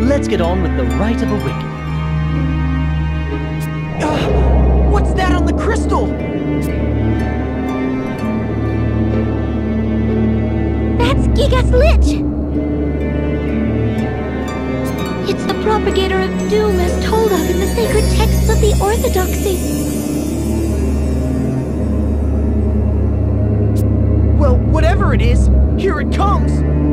let's get on with the rite of awakening. Uh, what's that on the crystal? That's Gigas Lich! It's the propagator of doom as told of in the sacred texts of the Orthodoxy. Well, whatever it is, here it comes!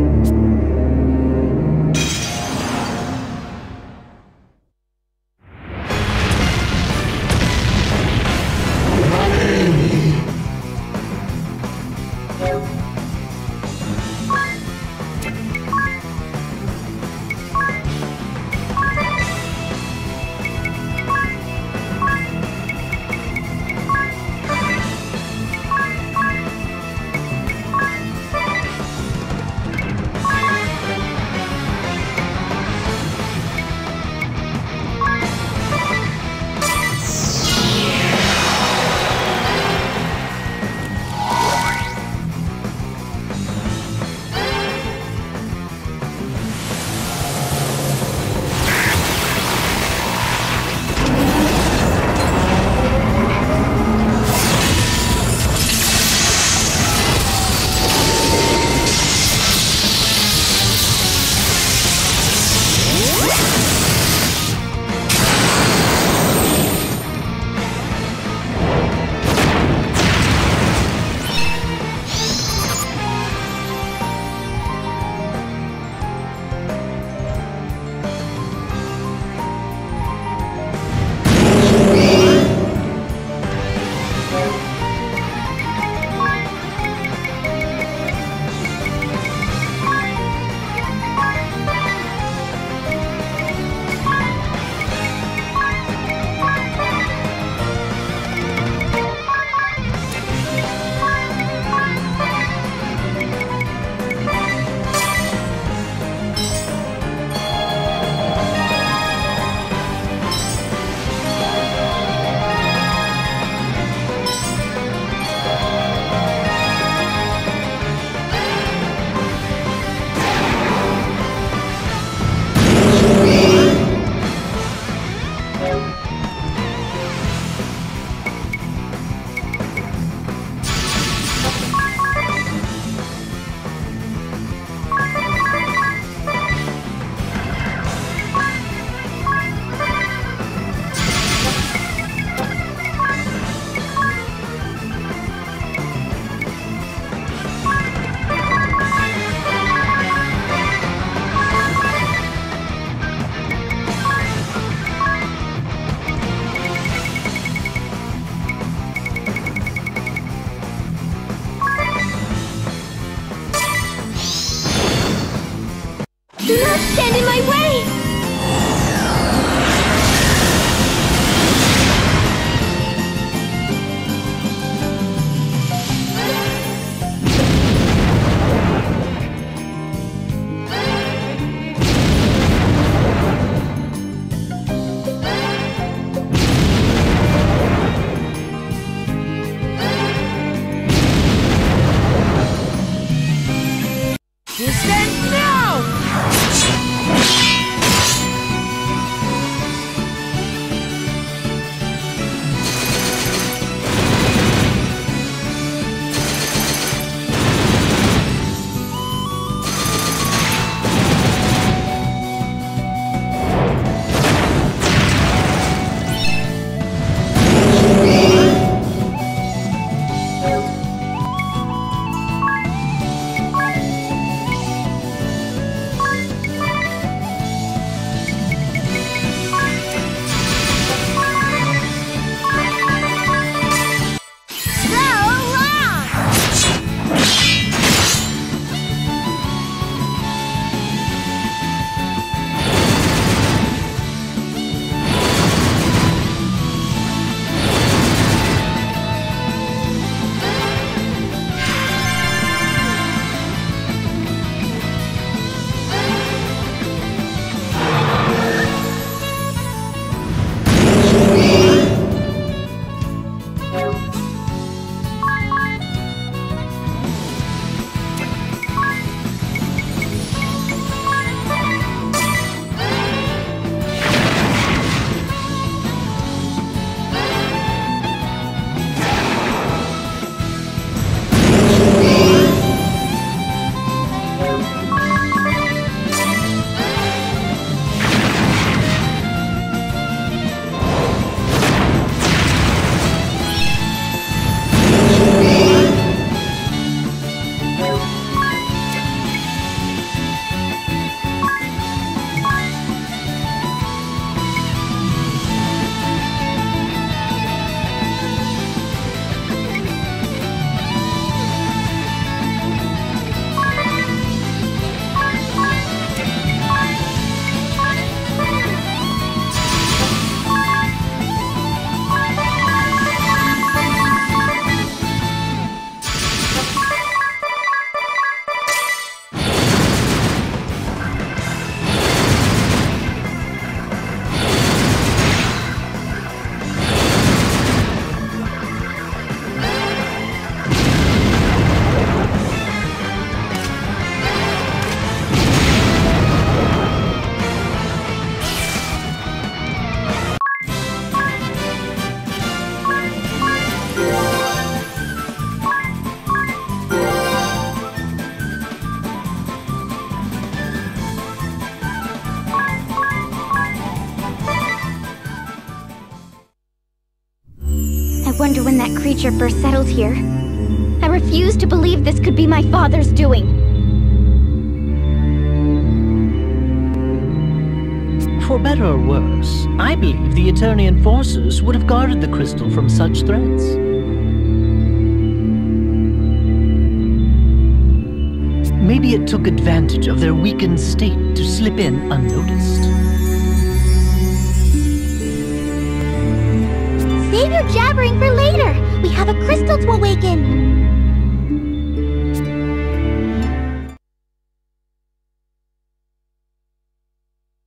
First settled here. I refuse to believe this could be my father's doing. For better or worse, I believe the Eternian forces would have guarded the crystal from such threats. Maybe it took advantage of their weakened state to slip in unnoticed. Save your jabbering for later! Have a crystal to awaken!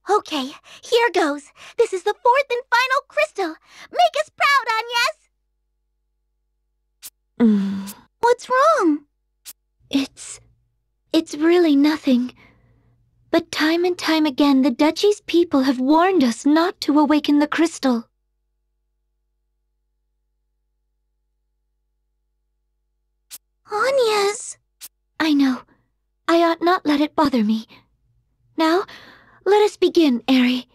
Okay, here goes. This is the fourth and final crystal. Make us proud, Agnes! What's wrong? It's. It's really nothing. But time and time again, the Duchy's people have warned us not to awaken the crystal. Let it bother me. Now, let us begin, Airy.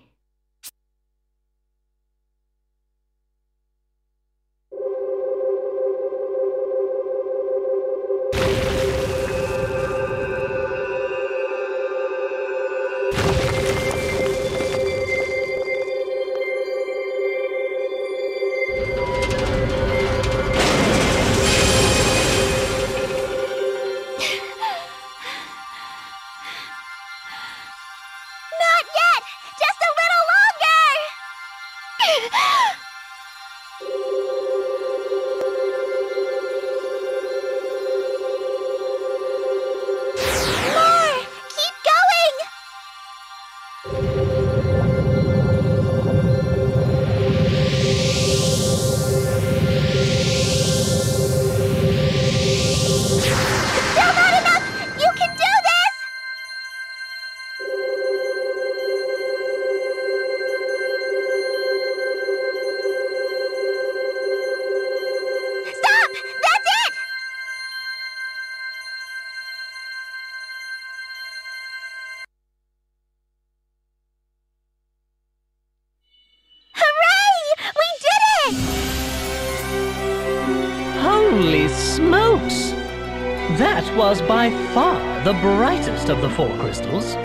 The brightest of the four crystals.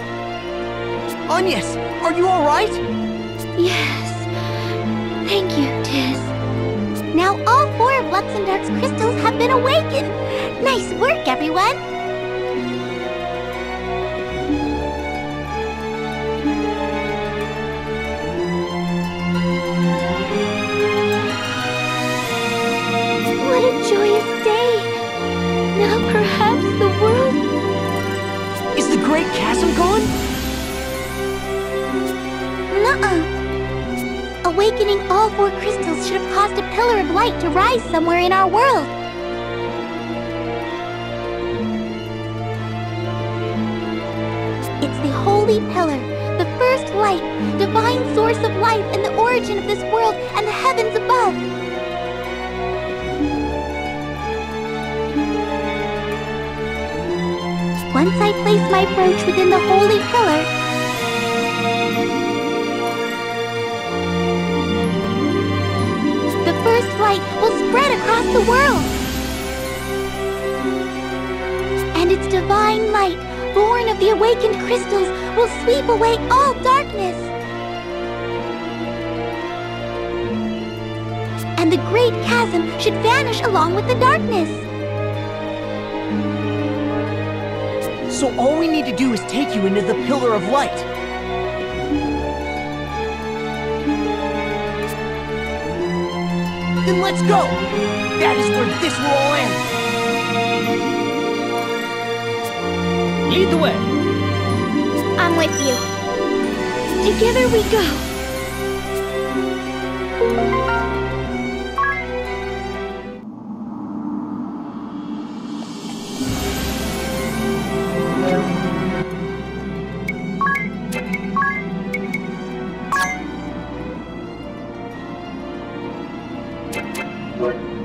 Agnes, are you alright? Yes. Thank you, Tiz. Now all four of Luxendarc's crystals have been awakened. Nice work, everyone! Awakening all four crystals should have caused a pillar of light to rise somewhere in our world. It's the Holy Pillar, the first light, divine source of life and the origin of this world and the heavens above. Once I place my brooch within the Holy Pillar, light will spread across the world. And its divine light, born of the awakened crystals, will sweep away all darkness. And the great chasm should vanish along with the darkness. So all we need to do is take you into the Pillar of Light. Then let's go! That is where this will all end. Lead the way. I'm with you. Together we go. What?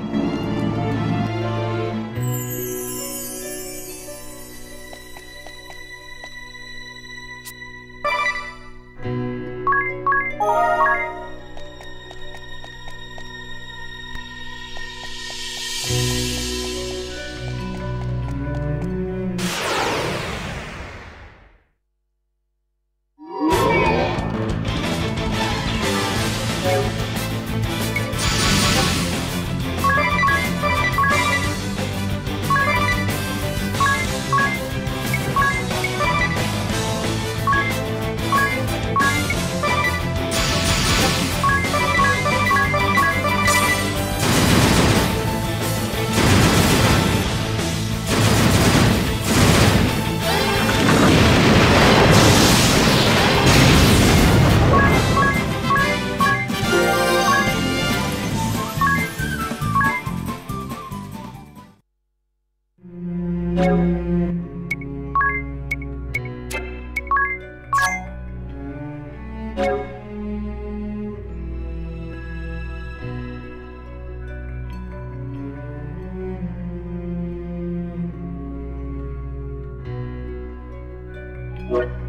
What?